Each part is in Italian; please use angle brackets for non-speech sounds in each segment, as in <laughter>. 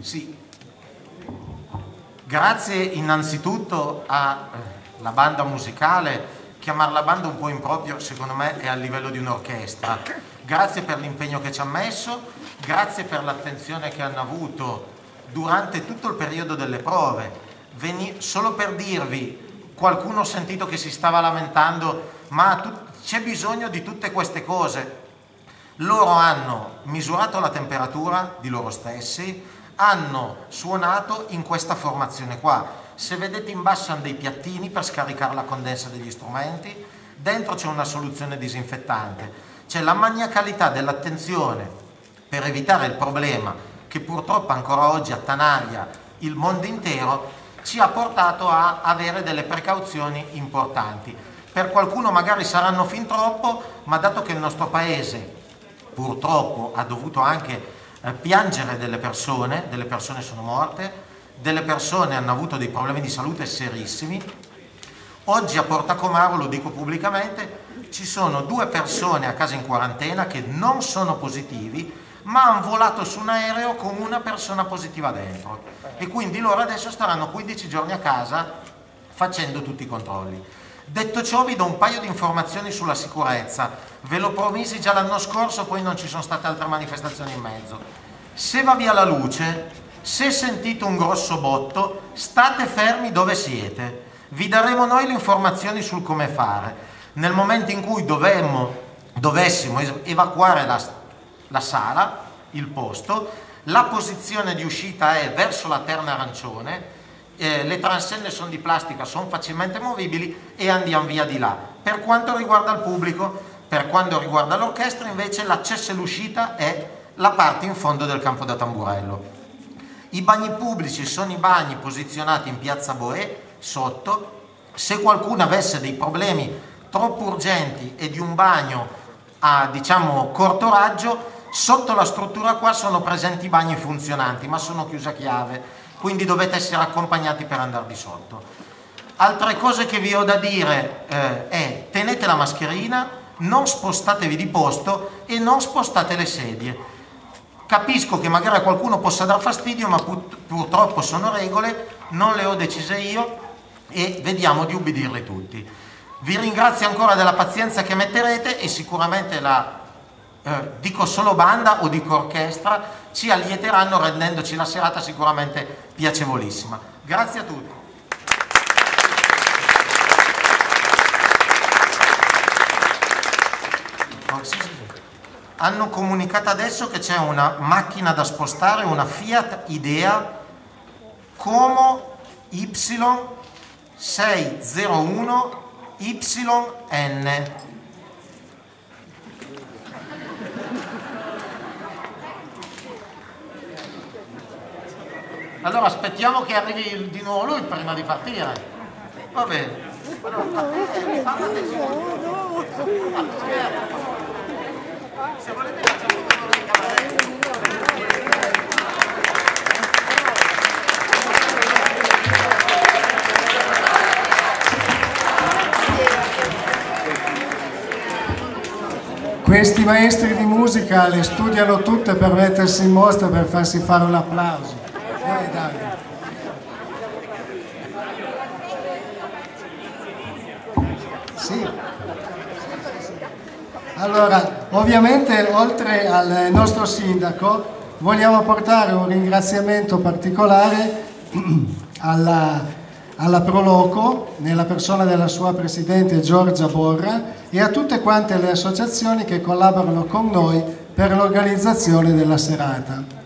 Sì. Grazie innanzitutto alla banda musicale, chiamarla banda un po' improprio secondo me è a livello di un'orchestra. Grazie per l'impegno che ci ha messo, grazie per l'attenzione che hanno avuto durante tutto il periodo delle prove. Veni solo per dirvi, qualcuno ho sentito che si stava lamentando, ma c'è bisogno di tutte queste cose. Loro hanno misurato la temperatura di loro stessi, hanno suonato in questa formazione qua. Se vedete in basso hanno dei piattini per scaricare la condensa degli strumenti, dentro c'è una soluzione disinfettante. C'è la maniacalità dell'attenzione per evitare il problema che purtroppo ancora oggi attanaglia il mondo intero, ci ha portato a avere delle precauzioni importanti. Per qualcuno magari saranno fin troppo, ma dato che il nostro paese purtroppo ha dovuto anche eh, piangere delle persone, delle persone sono morte, delle persone hanno avuto dei problemi di salute serissimi. Oggi a Porta Comaro, lo dico pubblicamente, ci sono due persone a casa in quarantena che non sono positivi, ma hanno volato su un aereo con una persona positiva dentro e quindi loro adesso staranno 15 giorni a casa facendo tutti i controlli. Detto ciò vi do un paio di informazioni sulla sicurezza, ve l'ho promisi già l'anno scorso, poi non ci sono state altre manifestazioni in mezzo. Se va via la luce, se sentite un grosso botto, state fermi dove siete. Vi daremo noi le informazioni sul come fare. Nel momento in cui dovemmo, dovessimo evacuare la, la sala, il posto, la posizione di uscita è verso la terna arancione, eh, le transenne sono di plastica, sono facilmente movibili e andiamo via di là. Per quanto riguarda il pubblico, per quanto riguarda l'orchestra invece l'accesso e l'uscita è la parte in fondo del campo da tamburello. I bagni pubblici sono i bagni posizionati in piazza Boè, sotto. Se qualcuno avesse dei problemi troppo urgenti e di un bagno a diciamo corto raggio, sotto la struttura qua sono presenti i bagni funzionanti, ma sono chiusi a chiave quindi dovete essere accompagnati per andare di sotto. Altre cose che vi ho da dire eh, è tenete la mascherina, non spostatevi di posto e non spostate le sedie. Capisco che magari a qualcuno possa dar fastidio, ma pur purtroppo sono regole, non le ho decise io e vediamo di ubbidirle tutti. Vi ringrazio ancora della pazienza che metterete e sicuramente la eh, dico solo banda o dico orchestra, ci allieteranno rendendoci la serata sicuramente piacevolissima. Grazie a tutti. Hanno comunicato adesso che c'è una macchina da spostare, una Fiat Idea Como Y601 Allora aspettiamo che arrivi di nuovo lui prima di partire. Va bene. Questi maestri di musica le studiano tutte per mettersi in mostra per farsi fare un applauso. Davide. Sì. Allora, ovviamente oltre al nostro sindaco vogliamo portare un ringraziamento particolare <clears throat> alla, alla Proloco nella persona della sua presidente Giorgia Borra e a tutte quante le associazioni che collaborano con noi per l'organizzazione della serata.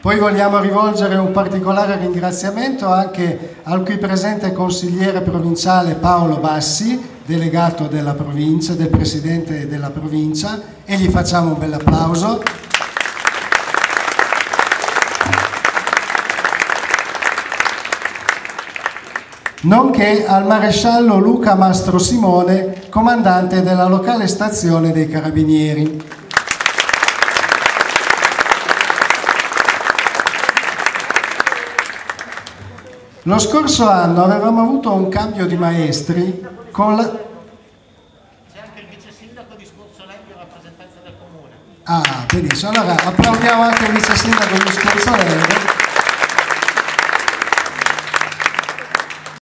Poi vogliamo rivolgere un particolare ringraziamento anche al qui presente consigliere provinciale Paolo Bassi, delegato della provincia, del presidente della provincia e gli facciamo un bel applauso. nonché al maresciallo Luca Mastro Simone, comandante della locale stazione dei Carabinieri. Lo scorso anno avevamo avuto un cambio di maestri con la... C'è anche il vice sindaco di Scorzolengo in rappresentanza del comune. Ah, benissimo. Allora applaudiamo anche il vice sindaco di Scorzolengo.